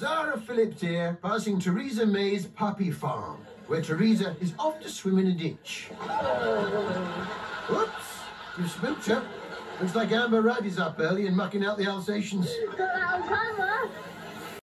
Zara Phillips here, passing Theresa May's puppy farm, where Theresa is off to swim in a ditch. Whoops! You spooked her. Looks like Amber Rudd is up early and mucking out the Alsatians.